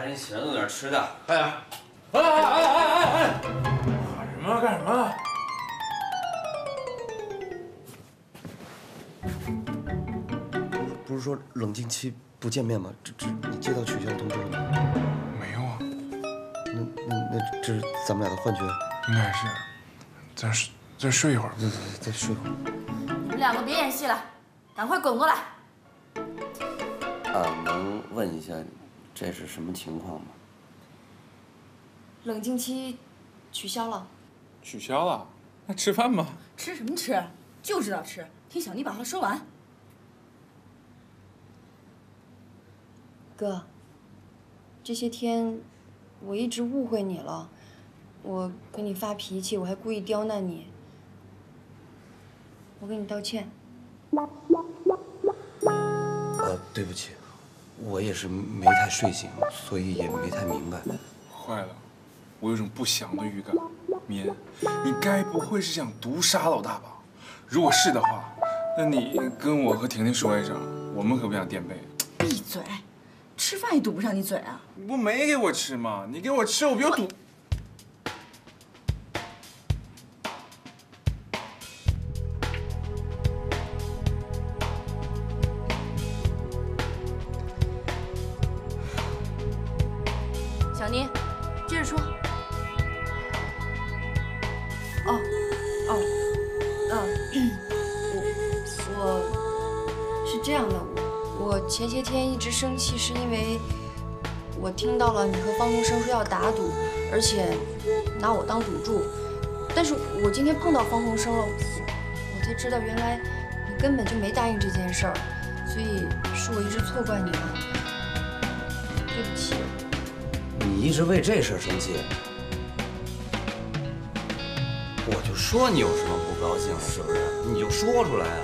赶紧起来弄点吃的，快点！哎哎哎哎哎哎！喊什么干什么？不是说冷静期不见面吗？这这你接到取消通知了吗？没有啊，那那那这是咱们俩的幻觉，应该是。再睡再睡一会儿。再再睡会儿。你们两个别演戏了，赶快滚过来！啊，能问一下这是什么情况吗？冷静期取消了，取消了？那吃饭吗？吃什么吃？就知道吃。听小妮把话说完。哥，这些天我一直误会你了，我跟你发脾气，我还故意刁难你，我跟你道歉。呃，对不起，我也是没太睡醒，所以也没太明白。坏了，我有种不祥的预感。敏，你该不会是想毒杀老大吧？如果是的话，那你跟我和婷婷说一声，我们可不想垫背。闭嘴！吃饭也堵不上你嘴啊！你不没给我吃吗？你给我吃，我不就堵？因为我听到了你和方鸿生说要打赌，而且拿我当赌注。但是我今天碰到方鸿生了，我才知道原来你根本就没答应这件事儿，所以是我一直错怪你了，对不起。你一直为这事儿生气，我就说你有什么不高兴了，是不是？你就说出来啊！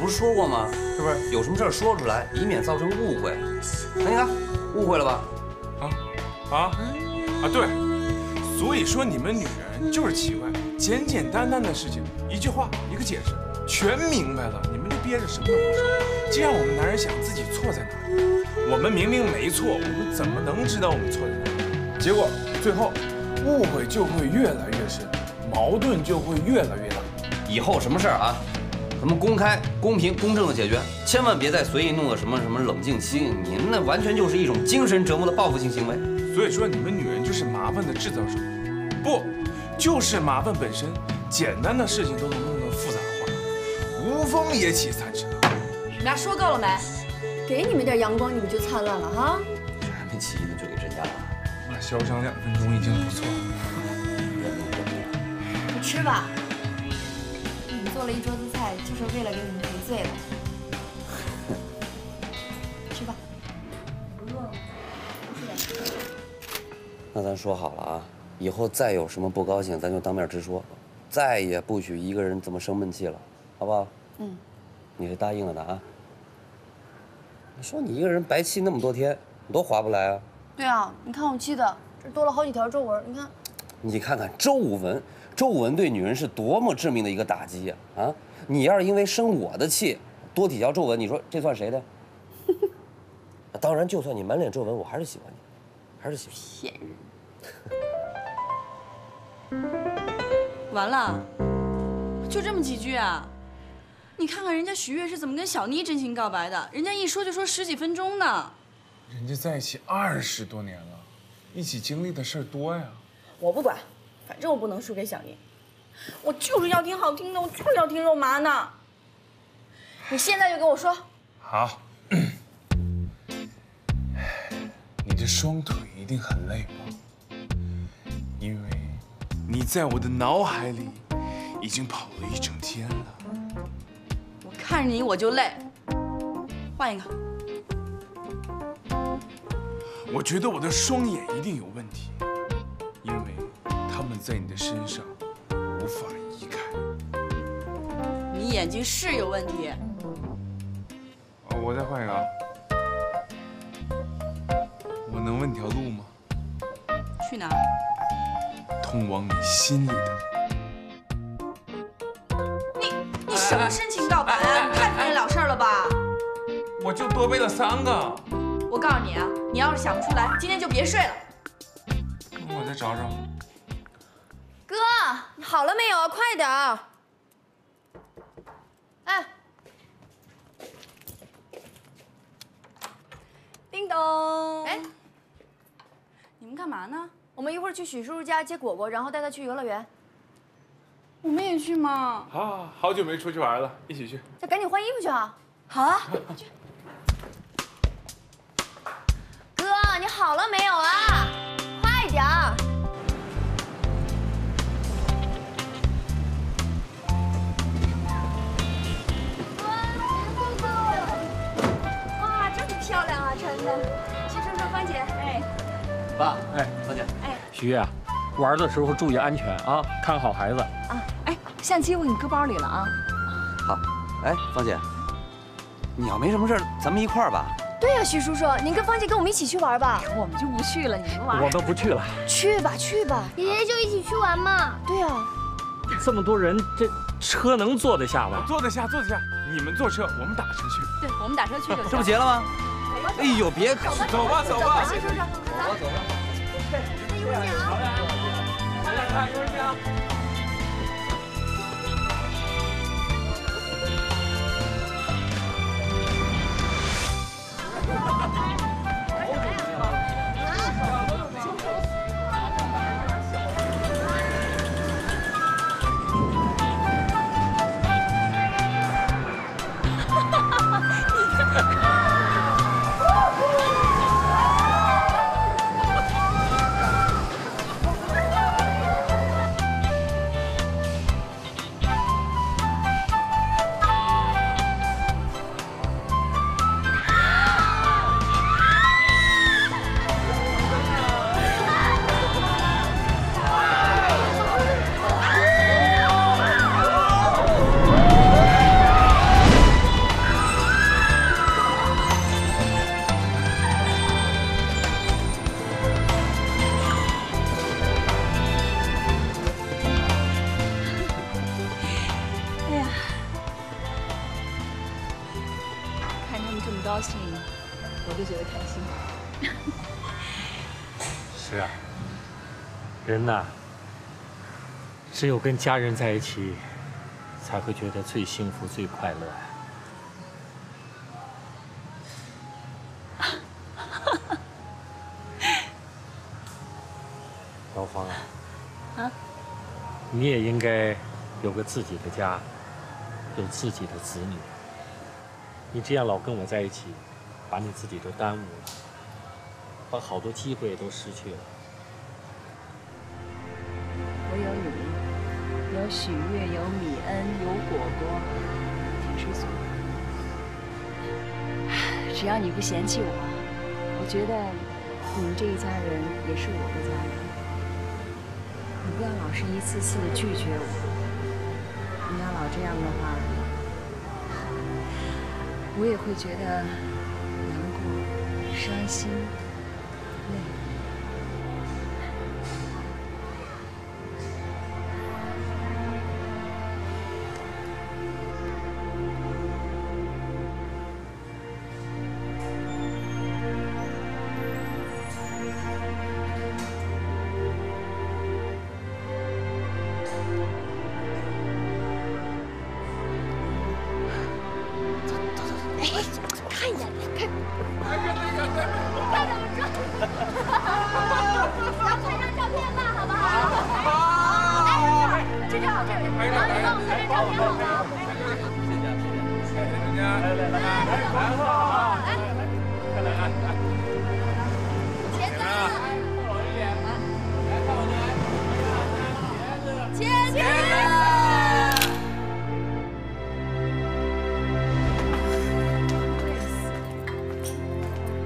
不是说过吗？是不是？有什么事儿说出来，以免造成误会。那你看，误会了吧？啊啊啊！对，所以说你们女人就是奇怪，简简单单的事情，一句话一个解释，全明白了，你们就憋着什么都不说，这让我们男人想自己错在哪里。我们明明没错，我们怎么能知道我们错在哪里？结果最后误会就会越来越深，矛盾就会越来越大。以后什么事儿啊，咱们公开、公平、公正的解决，千万别再随意弄个什么什么冷静期，您那完全就是一种精神折磨的报复性行为。所以说你们女人就是麻烦的制造者，不，就是麻烦本身。简单的事情都能弄得复杂化，无风也起三尺浪。你们俩说够了没？给你们点阳光，你们就灿烂了哈。这还没起义呢，就给镇压了。那嚣张两分钟已经不错了。你吃吧，做了一桌子菜，就是为了给你们赔罪的。吃吧，不饿吗？多吃点。那咱说好了啊，以后再有什么不高兴，咱就当面直说，再也不许一个人这么生闷气了，好不好？嗯。你是答应了的啊？你说你一个人白气那么多天，你多划不来啊！对啊，你看我气的，这多了好几条皱纹，你看。你看看皱纹，皱纹对女人是多么致命的一个打击呀！啊，你要是因为生我的气多几条皱纹，你说这算谁的？当然，就算你满脸皱纹，我还是喜欢你，还是喜欢。骗人！完了，就这么几句啊？你看看人家徐悦是怎么跟小妮真情告白的，人家一说就说十几分钟呢。人家在一起二十多年了，一起经历的事儿多呀。我不管，反正我不能输给小宁。我就是要听好听的，我就是要听肉麻的。你现在就跟我说。好。你的双腿一定很累吧？因为你在我的脑海里已经跑了一整天了。我看着你我就累，换一个。我觉得我的双眼一定有问题，在你的身上无法移开。你眼睛是有问题。哦，我再换一个啊。我能问条路吗？去哪？通往你心里的。你你什么深情告白啊？你太不了了事儿了吧？吧？我就多背了三个，我告诉你啊，你要是想不出来，今天就别睡了。我再找找。好了没有啊？快点儿！哎，叮咚！哎，你们干嘛呢？我们一会儿去许叔叔家接果果，然后带他去游乐园。我们也去吗？好，好久没出去玩了，一起去。那赶紧换衣服去啊！好啊。去哥，你好了没有啊？快点儿！爸，哎，芳姐，徐悦啊，玩的时候注意安全啊，看好孩子。啊哎，相机我给你搁包里了啊。好。哎，芳姐，你要没什么事，咱们一块儿吧。对呀、许叔叔，您跟芳姐跟我们一起去玩吧。我们就不去了，你们玩。我们不去了，去吧，去吧。爷爷就一起去玩嘛。对呀、这么多人，这车能坐得下吗？坐得下，坐得下。你们坐车，我们打车去。对，我们打车去就行。这不结了吗？哎呦，别走吧，走吧。许叔叔，走吧，走吧。一会儿见啊。一会儿见啊。只有跟家人在一起，才会觉得最幸福、最快乐呀。老黄啊，啊，你也应该有个自己的家，有自己的子女。你这样老跟我在一起，把你自己都耽误了，把好多机会都失去了。许月，有米恩，有果果，挺知足。只要你不嫌弃我，我觉得你们这一家人也是我的家人。你不要老是一次次的拒绝我，你要老这样的话，我也会觉得难过、伤心、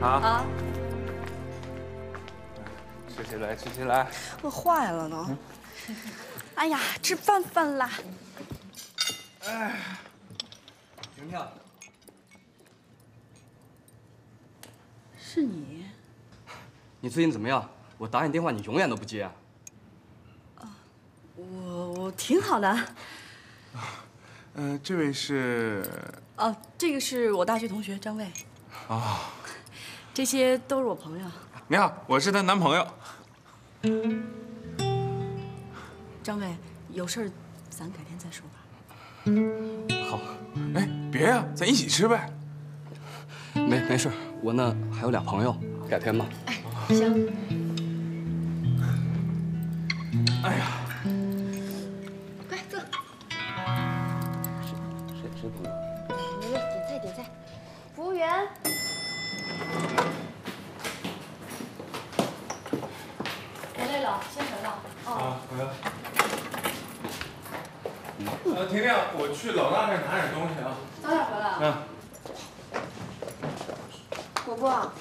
好，啊，吃起来，吃起来。饿坏了呢。哎呀，吃饭饭啦！哎婷婷，是你？你最近怎么样？我打你电话，你永远都不接啊！我我挺好的。呃，这位是哦，这个是我大学同学张卫，啊，这些都是我朋友。你好，我是她男朋友。张伟，有事儿咱改天再说吧。好，哎，别呀、咱一起吃呗。没没事，我那还有俩朋友，改天吧。哎行，哎呀，快坐。谁谁朋友？来来，点菜点菜。服务员，回来了，先回了。哦，啊，回来。呃，婷婷，我去老大那儿拿点东西啊。早点回来。嗯。果果，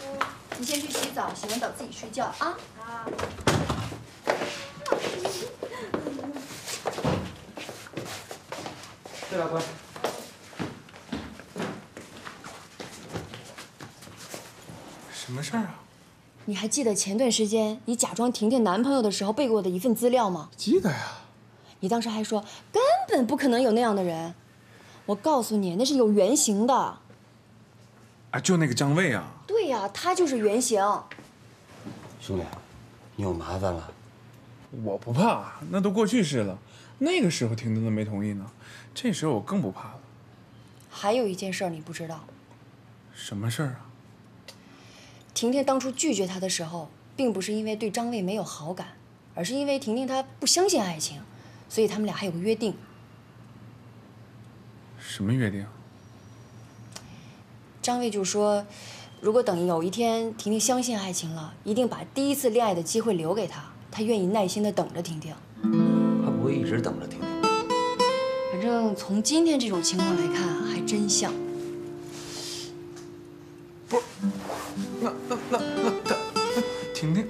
你先去洗澡，洗完澡自己睡觉啊。对了乖。什么事儿啊？你还记得前段时间你假装婷婷男朋友的时候背过的一份资料吗？记得呀。你当时还说根本不可能有那样的人。我告诉你，那是有原型的。啊，就那个张卫啊。对呀、他就是原型。兄弟，你有麻烦了。我不怕，那都过去式了。那个时候婷婷都没同意呢，这时候我更不怕了。还有一件事儿你不知道，什么事儿啊？婷婷当初拒绝他的时候，并不是因为对张卫没有好感，而是因为婷婷她不相信爱情，所以他们俩还有个约定。什么约定？张卫就说，如果等有一天婷婷相信爱情了，一定把第一次恋爱的机会留给她，他愿意耐心的等着婷婷。他不会一直等着婷婷。反正从今天这种情况来看，还真像。不是，那那那那他那婷婷，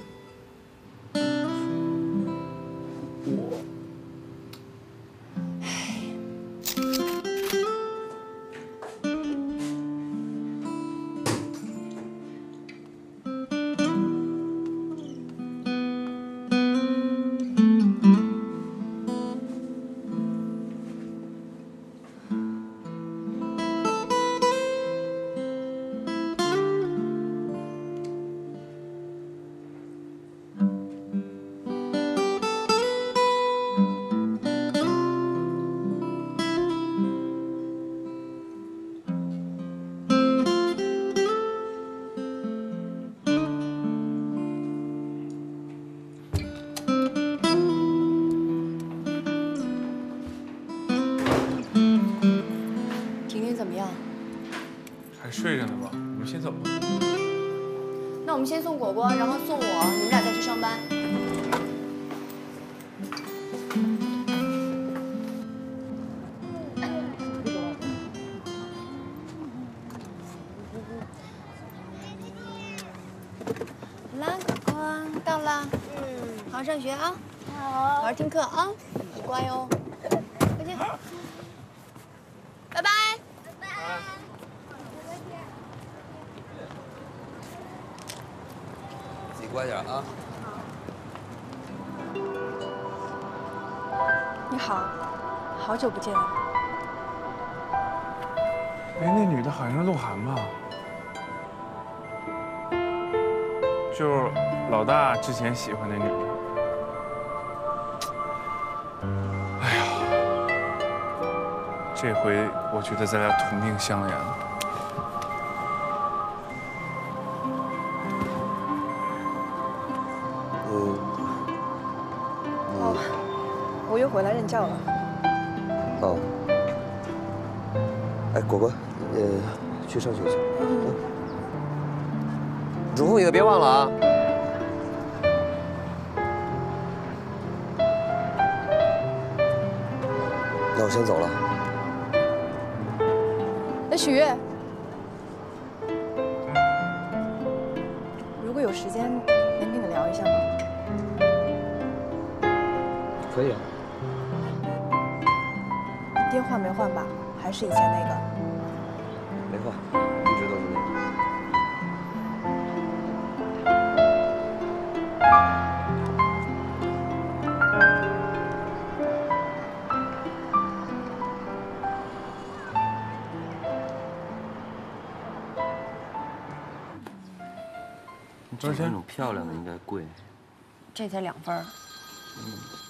果果，然后送我，你们俩再去上班。好啦，果果到啦，嗯，好好上学啊，好，好好听课啊，乖哦，再见，拜拜。自己乖点啊。你好，好久不见。哎，那女的好像是鹿晗吧？就是老大之前喜欢那女的。哎呀，这回我觉得咱俩同命相怜了。我又回来任教了。哦。哎，果果，呃，去上学去。嗯。嘱咐你的别忘了啊。那我先走了。哎，许悦，如果有时间，能跟你聊一下吗？可以啊。电话没换吧？还是以前那个？没换，一直都是那个。这种漂亮的应该贵，这才两分儿。嗯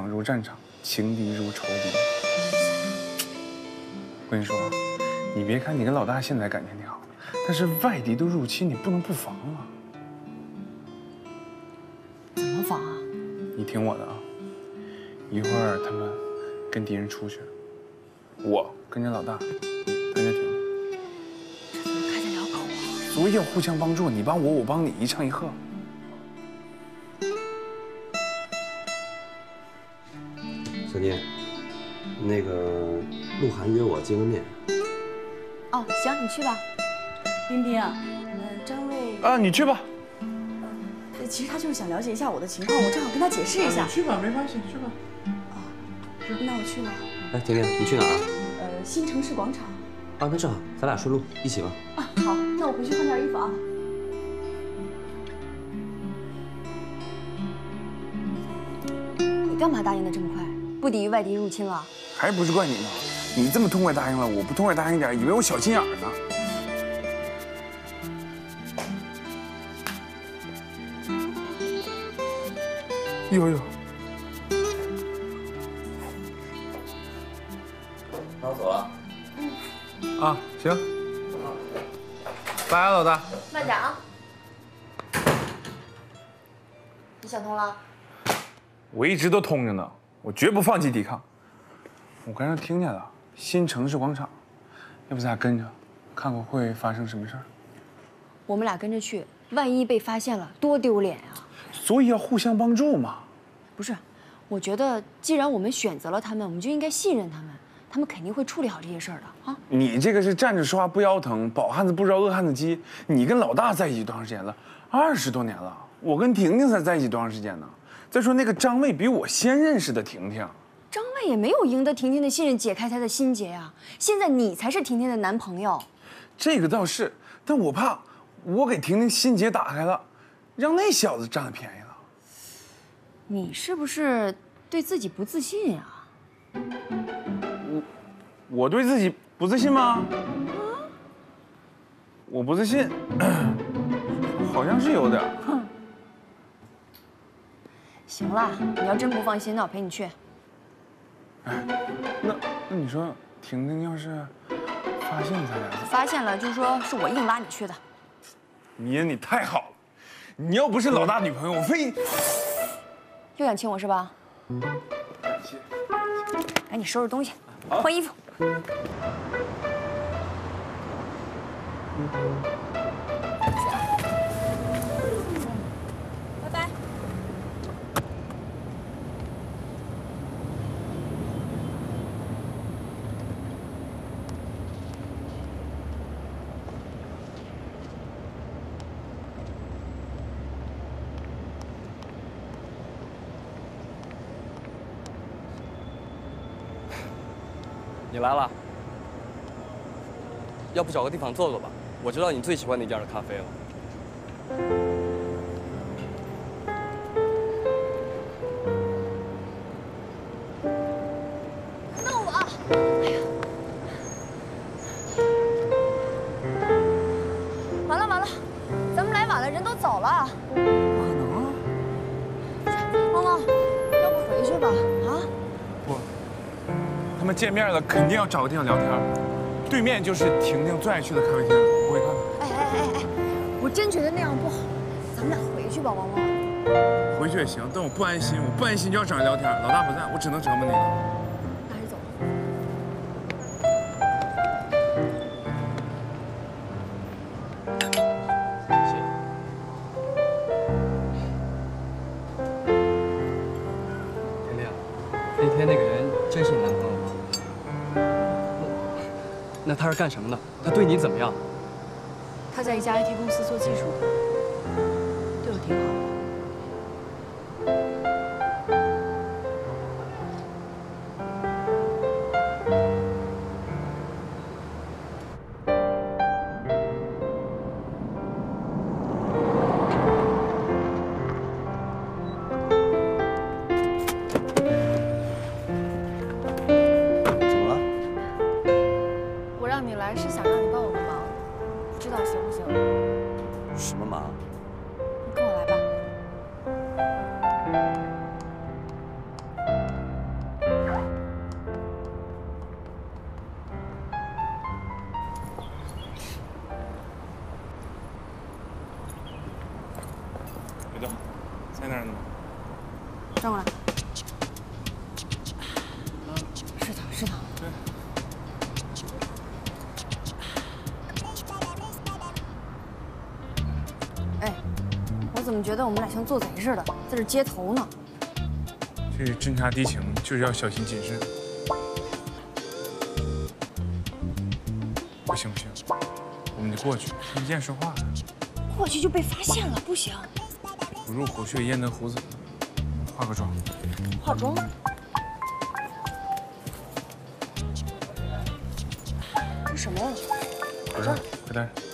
场如战场，情敌如仇敌。我跟你说啊，你别看你跟老大现在感情挺好，但是外敌都入侵，你不能不防啊。怎么防啊？你听我的啊，一会儿他们跟敌人出去，我跟着老大，你跟着婷婷，这怎么开得了口啊？所以要互相帮助，你帮我，我帮你，一唱一和。小妮，那个鹿晗约我见个面。哦，行，你去吧。冰冰，呃，张卫，啊，你去吧。呃其实他就是想了解一下我的情况，我正好跟他解释一下。去吧，没关系，去吧。那我去了。哎，婷婷，你去哪儿啊？呃，新城市广场。啊，那正好，咱俩顺路一起吧。啊，好，那我回去换件衣服啊。你干嘛答应的这么快？不抵御外敌入侵了？还不是怪你吗？你这么痛快答应了，我不痛快答应点，以为我小心眼呢。呦呦，那我走了。啊，行，拜了，老大。慢点啊！你想通了？我一直都通着呢，我绝不放弃抵抗。我刚才听见了，新城市广场，要不咱俩跟着，看看会发生什么事儿。我们俩跟着去，万一被发现了，多丢脸啊！所以要互相帮助嘛。不是，我觉得既然我们选择了他们，我们就应该信任他们，他们肯定会处理好这些事儿的啊。你这个是站着说话不腰疼，饱汉子不知道饿汉子饥。你跟老大在一起多长时间了？二十多年了。我跟婷婷才在一起多长时间呢？再说那个张卫比我先认识的婷婷。张卫也没有赢得婷婷的信任，解开她的心结呀。现在你才是婷婷的男朋友，这个倒是，但我怕我给婷婷心结打开了，让那小子占了便宜了。你是不是对自己不自信呀？我我对自己不自信吗？啊我不自信，好像是有点儿。行了，你要真不放心，那我陪你去。哎那那你说，婷婷要是发现咱俩，发现了就说是我硬拉你去的。米恩你太好了，你要不是老大女朋友，我非又想亲我是吧？赶紧收拾东西，换衣服。拜你来了，要不找个地方坐坐吧？我知道你最喜欢那家的咖啡了。见面了，肯定要找个地方聊天。对面就是婷婷最爱去的咖啡厅，我会看看。哎哎哎哎，我真觉得那样不好，咱们俩回去吧，王王。回去也行，但我不安心，我不安心就要找人聊天。老大不在，我只能折磨你了。他是干什么的？他对你怎么样？他在一家 IT 公司做技术么觉得我们俩像做贼似的，在这接头呢？这侦察敌情就是要小心谨慎。不行不行，我们得过去，听不见说话。过去就被发现了，不行。不入虎穴，焉得虎子？化个妆。化妆。这什么呀？不是，快戴。你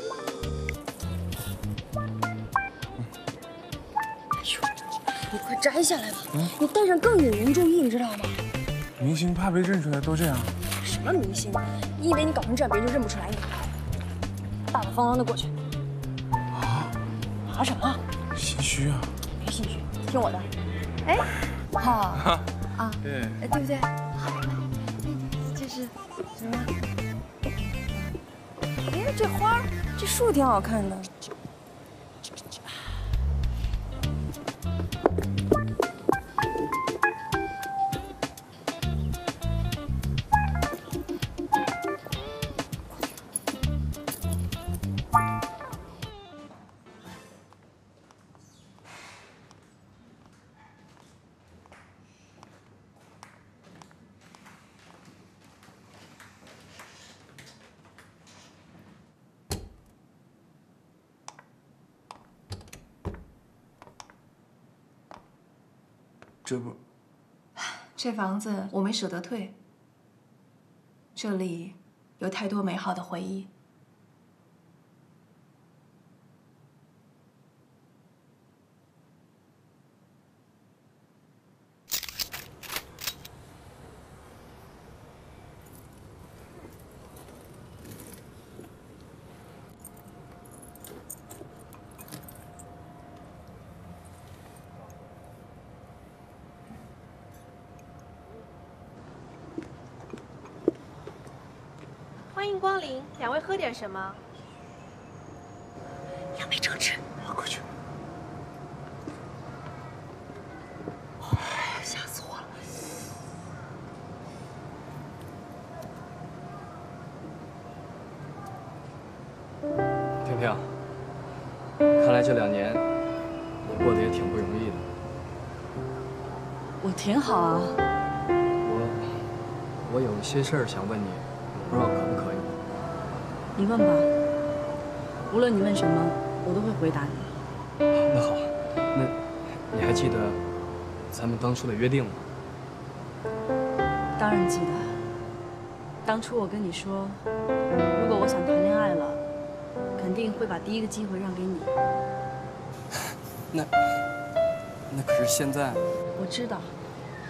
摘下来吧，你戴上更引人注意，你知道吗？明星怕被认出来，都这样。什么明星？你以为你搞成这样，别人就认不出来你？大大方方的过去。啊？啊什么？心虚啊？别心虚，听我的。哎，好啊，对，哎，对不对？就是什么？哎，这花，这树挺好看的。这不，这房子我没舍得退，这里有太多美好的回忆。欢迎光临，两位喝点什么？杨梅正吃。快去。吓死我了！婷婷，看来这两年你过得也挺不容易的。我挺好啊。我我有些事儿想问你，不知道？你问吧，无论你问什么，我都会回答你。那好，那你还记得咱们当初的约定吗？当然记得。当初我跟你说，如果我想谈恋爱了，肯定会把第一个机会让给你。那那可是现在，我知道，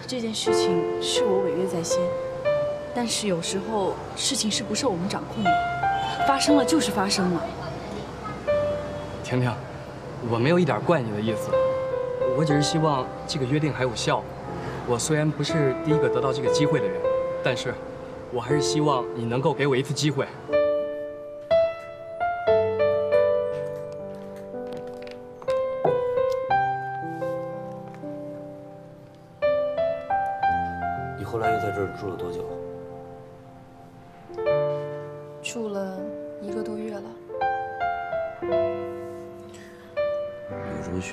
这件事情是我违约在先，但是有时候事情是不受我们掌控的，发生了就是发生了。婷婷，我没有一点怪你的意思，我只是希望这个约定还有效。我虽然不是第一个得到这个机会的人，但是我还是希望你能够给我一次机会。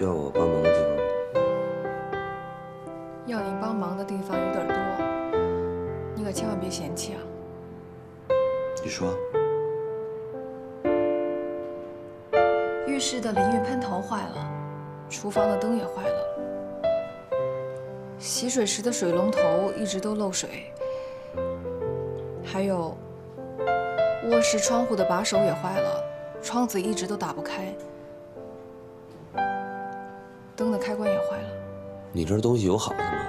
要我帮忙的地方？要你帮忙的地方有点多，你可千万别嫌弃啊！你说。浴室的淋浴喷头坏了，厨房的灯也坏了，洗水池的水龙头一直都漏水，还有卧室窗户的把手也坏了，窗子一直都打不开，开关也坏了。你这儿东西有好的吗？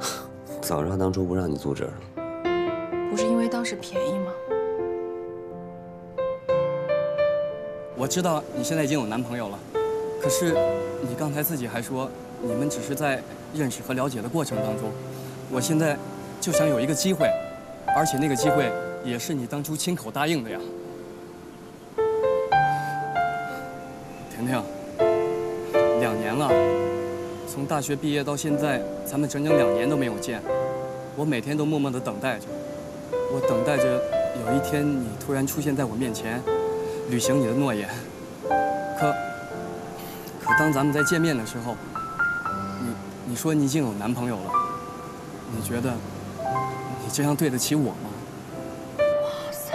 早知道当初不让你租这儿了。不是因为当时便宜吗？我知道你现在已经有男朋友了，可是你刚才自己还说你们只是在认识和了解的过程当中。我现在就想有一个机会，而且那个机会也是你当初亲口答应的呀。婷婷，大学毕业到现在，咱们整整两年都没有见。我每天都默默地等待着，我等待着有一天你突然出现在我面前。履行你的诺言，可可当咱们再见面的时候，你你说你已经有男朋友了，你觉得你这样对得起我吗？哇塞，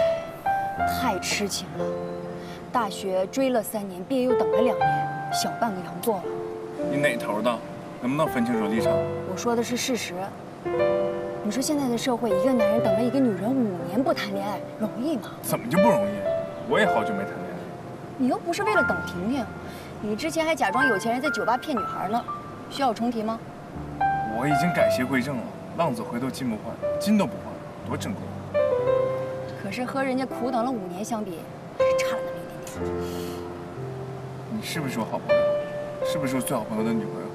太痴情了！大学追了三年，毕业又等了两年，小半个羊座了。你哪头的？能不能分清楚立场？我说的是事实。你说现在的社会，一个男人等了一个女人五年不谈恋爱，容易吗？怎么就不容易？我也好久没谈恋爱。你又不是为了等婷婷，你之前还假装有钱人在酒吧骗女孩呢，需要我重提吗？我已经改邪归正了，浪子回头金不换，金都不换，多珍贵。可是和人家苦等了五年相比，还是差了那么一点点。你是不是我好朋友？是不是我最好朋友的女朋友？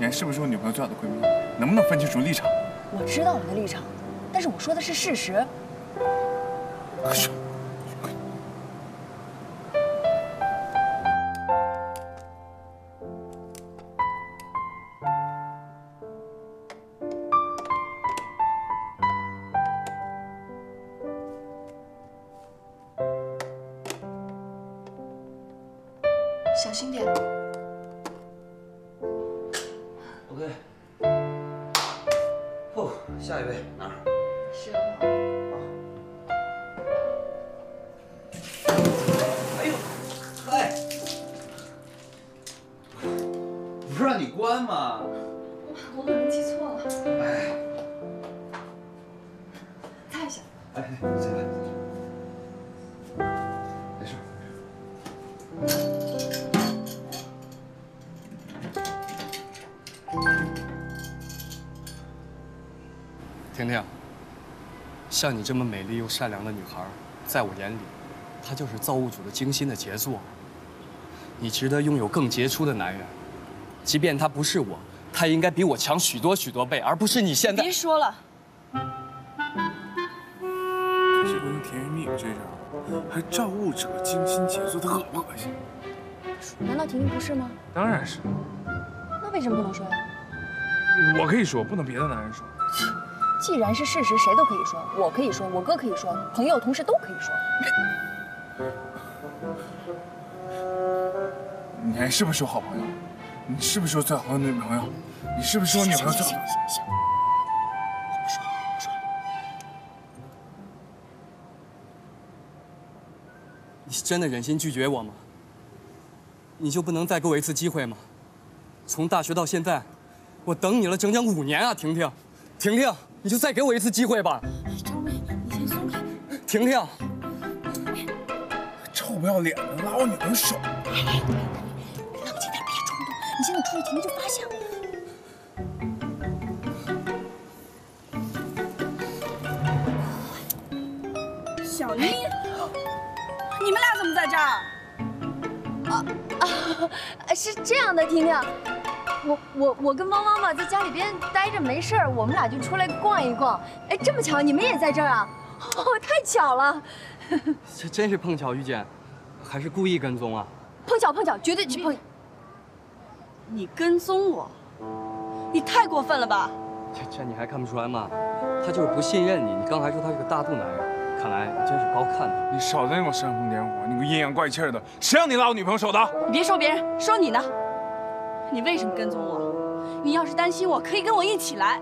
你还是不是我女朋友最好的闺蜜？能不能分清楚立场？我知道我的立场，但是我说的是事实。可是。下一位哪儿？像你这么美丽又善良的女孩，在我眼里，她就是造物主的精心的杰作。你值得拥有更杰出的男人，即便他不是我，他应该比我强许多许多倍，而不是你现在。别说了。可是我用甜言蜜语这招，还造物者精心杰作，他恶不恶心？难道婷婷不是吗？当然是。那为什么不能说呀？我可以说，不能别的男人说。既然是事实，谁都可以说。我可以说，我哥可以说，朋友、同事都可以说。你还是不是我好朋友？你是不是我最好的女朋友？你是不是我女朋友最好？行行行行，我不说，我不说。你是真的忍心拒绝我吗？你就不能再给我一次机会吗？从大学到现在，我等你了整整五年啊，婷婷，婷婷，你就再给我一次机会吧。张威，你先松开。婷婷，臭不要脸的，拉我女朋友手。冷静点，别冲动。你现在出去，婷婷就发现了。小妮，你们俩怎么在这儿？啊啊，是这样的，婷婷，我我我跟汪妈妈，在家里边待着没事儿，我们俩就出来逛一逛。哎，这么巧，你们也在这儿啊？哦，太巧了。这真是碰巧遇见，还是故意跟踪啊？碰巧碰巧，绝对是碰。你跟踪我，你太过分了吧？这这你还看不出来吗？他就是不信任你。你刚才说他是个大度男人，看来你真是高看他。你少在那给我煽风点火，你个阴阳怪气的，谁让你拉我女朋友手的？你别说别人，说你呢。你为什么跟踪我？你要是担心我，可以跟我一起来。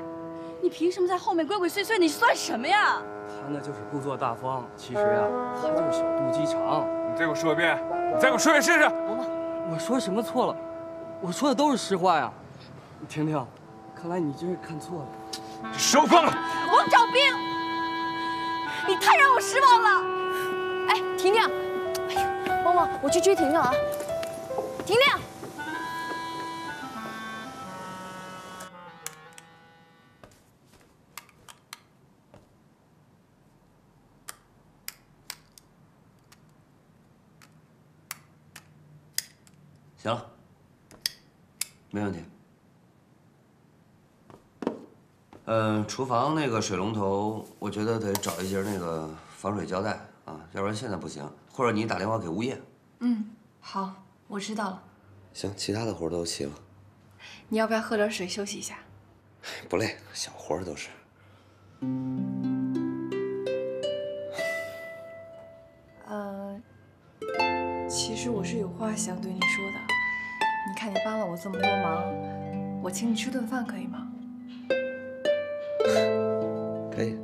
你凭什么在后面鬼鬼祟祟？你算什么呀？他那就是故作大方，其实呀，他就是小肚鸡肠。你再给我说一遍，你再给我说一遍试试。我说什么错了？我说的都是实话呀。婷婷，看来你真是看错了。收风了。王兆兵，你太让我失望了。哎，婷婷，哎呀，汪汪，我去追婷婷啊。婷婷。没问题。嗯，厨房那个水龙头，我觉得得找一节那个防水胶带啊，要不然现在不行。或者你打电话给物业。嗯，好，我知道了。行，其他的活都齐了。你要不要喝点水休息一下？不累，小活都是。呃，其实我是有话想对你说的。看你帮了我这么多忙，我请你吃顿饭可以吗？可以。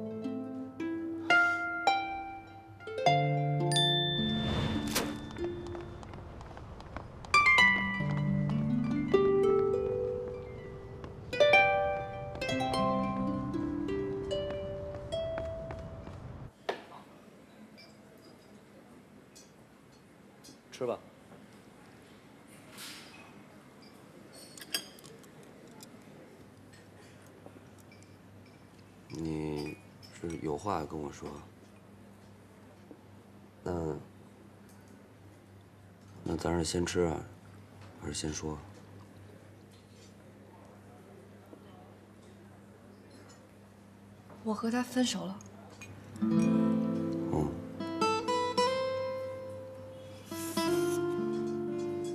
有话跟我说？那那咱是先吃啊，还是先说？我和他分手了。嗯，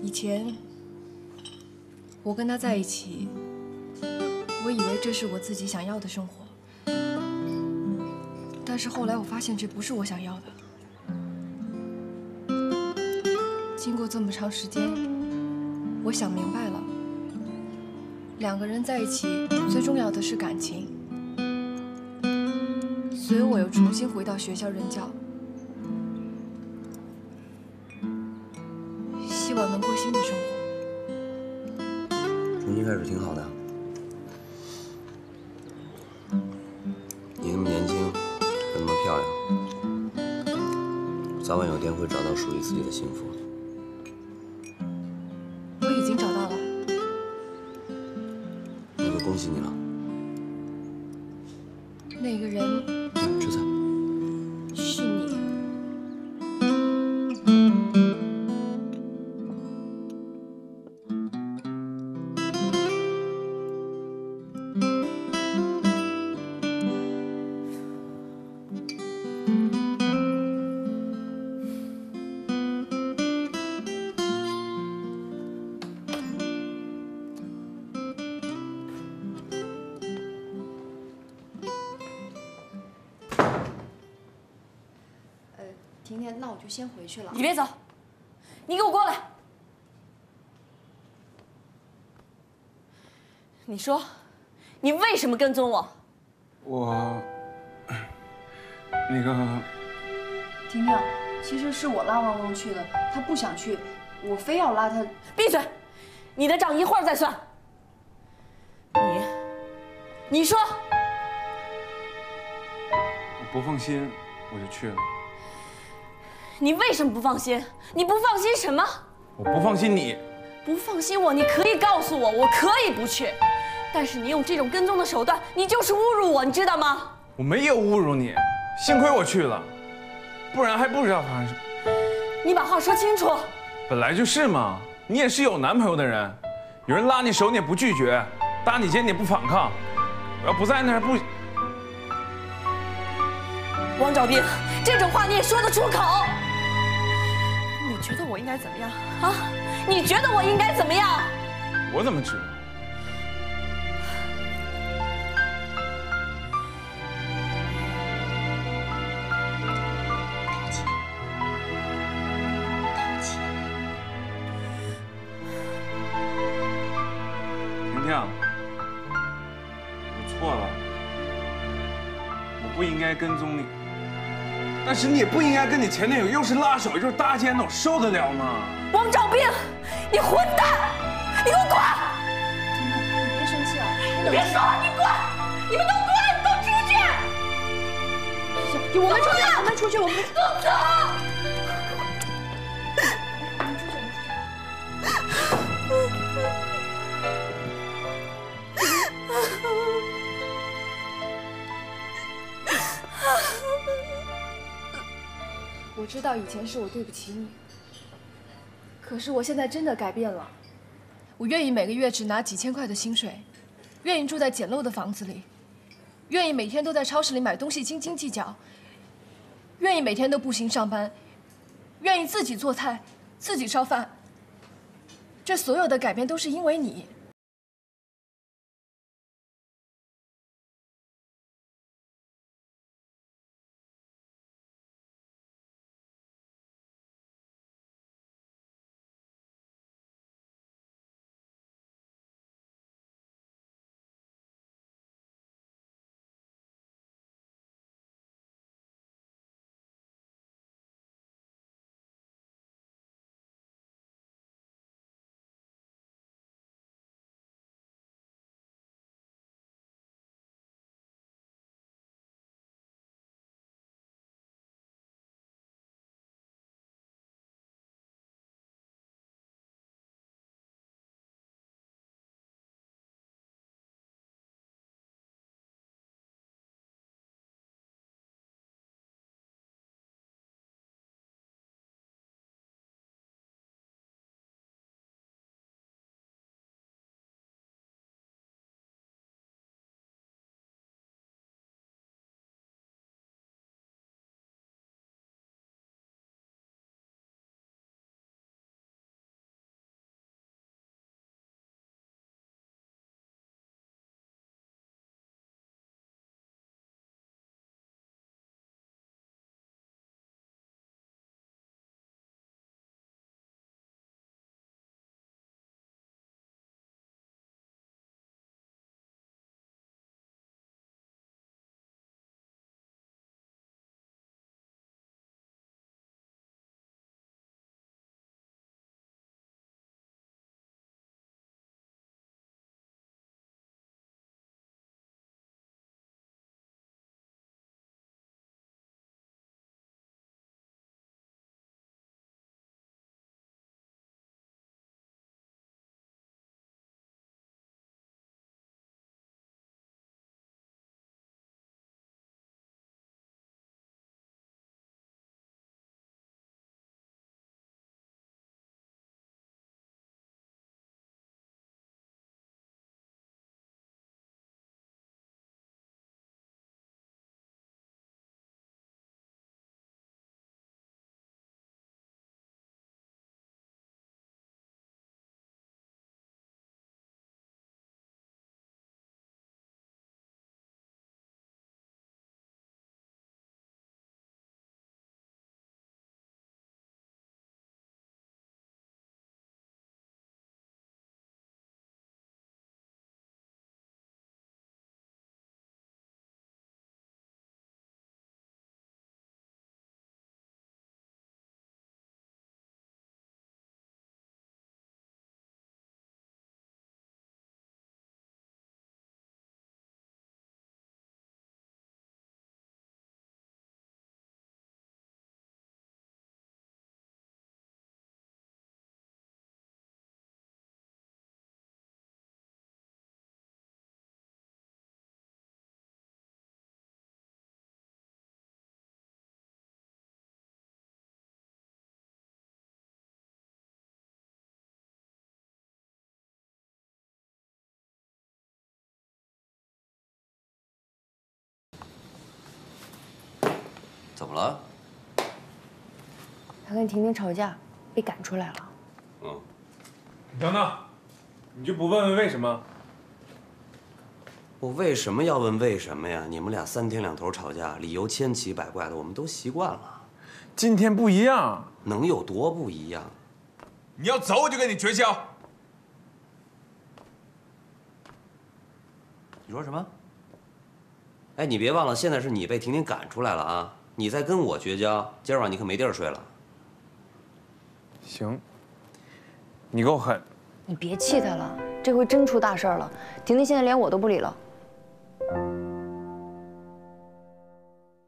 以前我跟他在一起，我以为这是我自己想要的生活，但是后来我发现这不是我想要的。经过这么长时间，我想明白了，两个人在一起最重要的是感情，所以我又重新回到学校任教。希望能过新的生活。重新开始挺好的。早晚有一天会找到属于自己的幸福。就先回去了。你别走，你给我过来。你说，你为什么跟踪我？我那个婷婷，其实是我拉汪汪去的，他不想去，我非要拉他。闭嘴！你的账一会儿再算。你，你说，我不放心，我就去了。你为什么不放心？你不放心什么？我不放心你，不放心我，你可以告诉我，我可以不去。但是你用这种跟踪的手段，你就是侮辱我，你知道吗？我没有侮辱你，幸亏我去了，不然还不知道发生什么。你把话说清楚。本来就是嘛，你也是有男朋友的人，有人拉你手你也不拒绝，搭你肩你也不反抗，我要不在那儿不，王兆斌，这种话你也说得出口？你觉得我应该怎么样啊？你觉得我应该怎么样？我怎么知道？是你也不应该跟你前男友又是拉手又是搭肩的，我受得了吗？王兆兵，你混蛋！你给我滚！你别生气啊！你别说了，你滚！你们都滚，都出去！我们出去，我们出去，我们都走！我我知道以前是我对不起你，可是我现在真的改变了。我愿意每个月只拿几千块的薪水，愿意住在简陋的房子里，愿意每天都在超市里买东西斤斤计较，愿意每天都步行上班，愿意自己做菜，自己烧饭。这所有的改变都是因为你。怎么了？他跟婷婷吵架，被赶出来了。嗯，你等等，你就不问问为什么？我为什么要问为什么呀？你们俩三天两头吵架，理由千奇百怪的，我们都习惯了。今天不一样，能有多不一样？你要走我就跟你绝交。你说什么？哎，你别忘了，现在是你被婷婷赶出来了啊！你再跟我绝交，今儿晚上你可没地儿睡了。行，你够狠。你别气他了，这回真出大事儿了。婷婷现在连我都不理了。